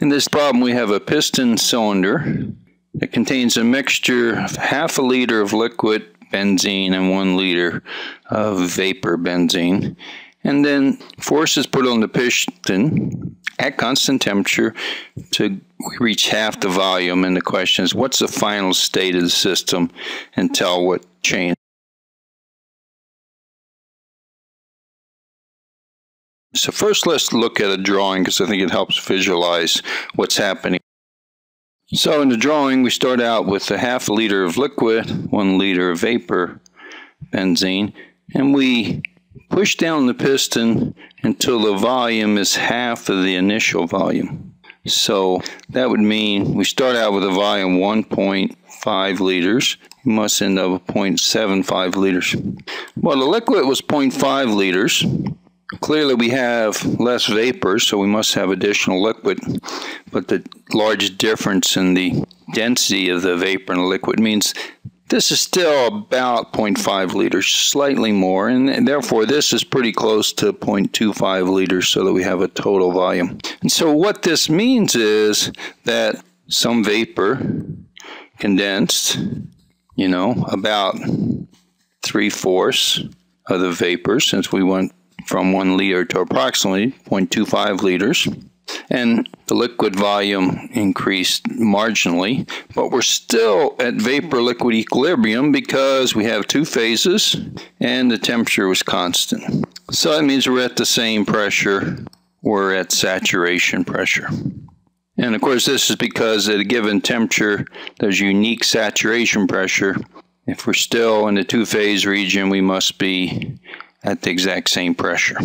In this problem, we have a piston cylinder that contains a mixture of half a liter of liquid benzene and one liter of vapor benzene. And then force is put on the piston at constant temperature to reach half the volume. And the question is, what's the final state of the system and tell what change? So first let's look at a drawing because I think it helps visualize what's happening. So in the drawing we start out with a half a liter of liquid, one liter of vapor benzene, and we push down the piston until the volume is half of the initial volume. So that would mean we start out with a volume 1.5 liters. You must end up with 0.75 liters. Well, the liquid was 0.5 liters. Clearly we have less vapor, so we must have additional liquid, but the large difference in the density of the vapor and the liquid means this is still about 0.5 liters, slightly more, and therefore this is pretty close to 0.25 liters so that we have a total volume. And so what this means is that some vapor condensed, you know, about three-fourths of the vapor since we went from 1 liter to approximately 0.25 liters. And the liquid volume increased marginally, but we're still at vapor liquid equilibrium because we have two phases and the temperature was constant. So that means we're at the same pressure, we're at saturation pressure. And of course, this is because at a given temperature, there's unique saturation pressure. If we're still in the two phase region, we must be at the exact same pressure.